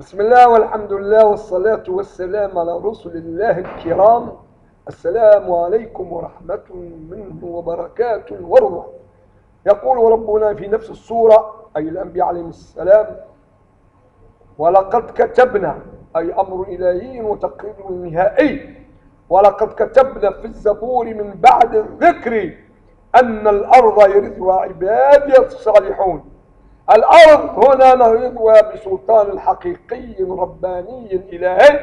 بسم الله والحمد لله والصلاة والسلام على رسل الله الكرام. السلام عليكم ورحمة منه وبركاته. ورضوان يقول ربنا في نفس السورة أي الأنبياء عليهم السلام ولقد كتبنا أي أمر إلهي وتقرير نهائي. ولقد كتبنا في الزبور من بعد الذكر أن الأرض يرثها عبادي الصالحون. الأرض هنا نرثها بسلطان حقيقي رباني إلهي.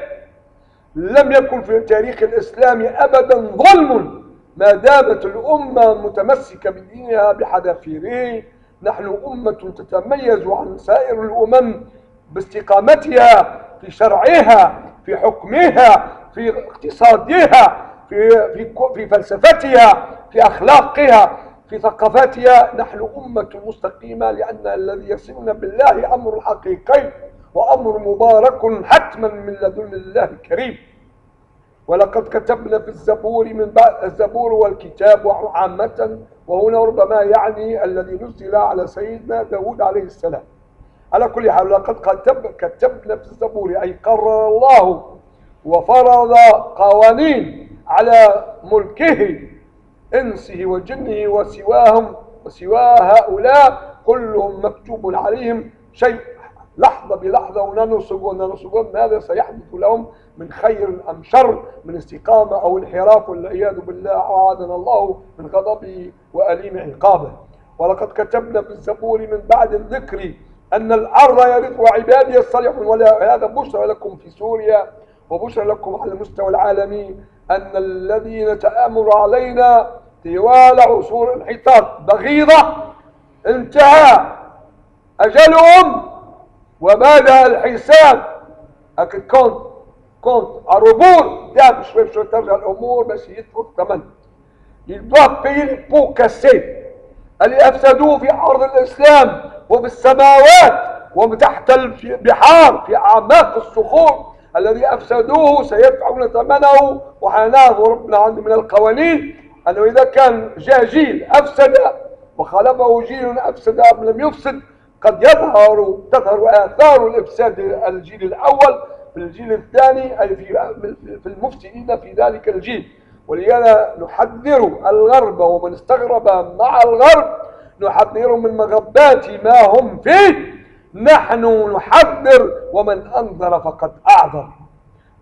لم يكن في تاريخ الإسلام أبدا ظلم ما دامت الأمة متمسكة بدينها بحذافيره. نحن أمة تتميز عن سائر الأمم باستقامتها في شرعها في حكمها في اقتصادها في في في فلسفتها في أخلاقها. في ثقافتها نحن أمة مستقيمة لأن الذي يصلنا بالله أمر حقيقي وأمر مبارك حتما من لدن الله الكريم. ولقد كتبنا في الزبور من بعد الزبور والكتاب عامة وهنا ربما يعني الذي نزل على سيدنا داود عليه السلام. على كل حال لقد كتب كتبنا في الزبور أي قرر الله وفرض قوانين على ملكه إنسه وجنه وسواهم وسوى هؤلاء كلهم مكتوب عليهم شيء. لحظة بلحظة وننصب وننصب. ماذا سيحدث لهم؟ من خير أم شر؟ من استقامة أو انحراف؟ والعياذ بالله أعاذنا الله من غضبه وأليم عقابه. ولقد كتبنا في الزبور من بعد الذكر أن الأرض يرثها عبادي الصالحون. وهذا بشرى لكم في سوريا وبشرى لكم على المستوى العالمي أن الذين تآمر علينا طوال عصور الحيطان بغيضة انتهى أجلهم وبدأ الحساب؟ أكيد كونت كونت الربور ده بشوي بشوي ترجع الأمور بس يدفع ثمن. يدفع بيل بو كاسي اللي أفسدوه في أرض الإسلام وفي السماوات وتحت البحار في أعماق الصخور. الذي أفسدوه سيدفعون ثمنه وحناه ربنا عنده من القوانين. أنه إذا كان جاء جيل أفسد وخلفه جيل أفسد أم لم يفسد قد يظهر تظهر آثار الإفساد الجيل الأول في الجيل الثاني أي في في المفسدين في ذلك الجيل. ولهذا نحذر الغرب ومن استغرب مع الغرب نحذر من مغبات ما هم فيه. نحن نحذر ومن أنذر فقد أعذر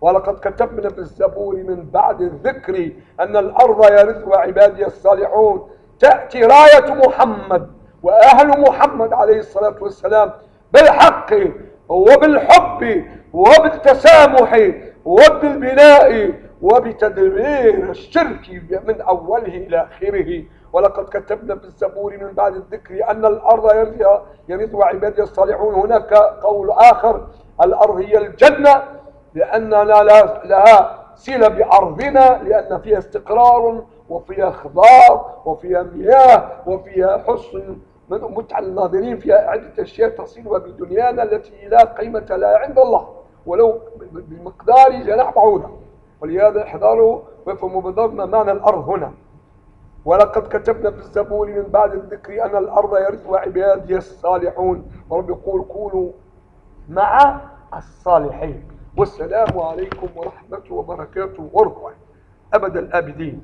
ولقد كتبنا في الزبور من بعد الذكر أن الأرض يرثها عبادي الصالحون تأتي راية محمد وأهل محمد عليه الصلاة والسلام بالحق وبالحب وبالتسامح وبالبناء وبتدمير الشرك من أوله إلى آخره. ولقد كتبنا في الزبور من بعد الذكر أن الأرض يرثها عبادي الصالحون. هناك قول آخر الأرض هي الجنة لأننا لها صلة بأرضنا لأن فيها استقرار وفيها خضار وفيها مياه وفيها حسن متع الناظرين فيها عدة أشياء تصلها بدنيانا التي لا قيمة لها عند الله ولو بمقدار جناح بعوضة. ولهذا احذروا وافهموا بضبط معنى الأرض هنا. ولقد كتبنا في الزبور من بعد الذكر أن الأرض يرثها عبادي الصالحون. ورب يقول كونوا مع الصالحين. والسلام عليكم ورحمة وبركاته. ورضوان أبد الآبدين.